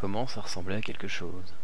commence à ressembler à quelque chose.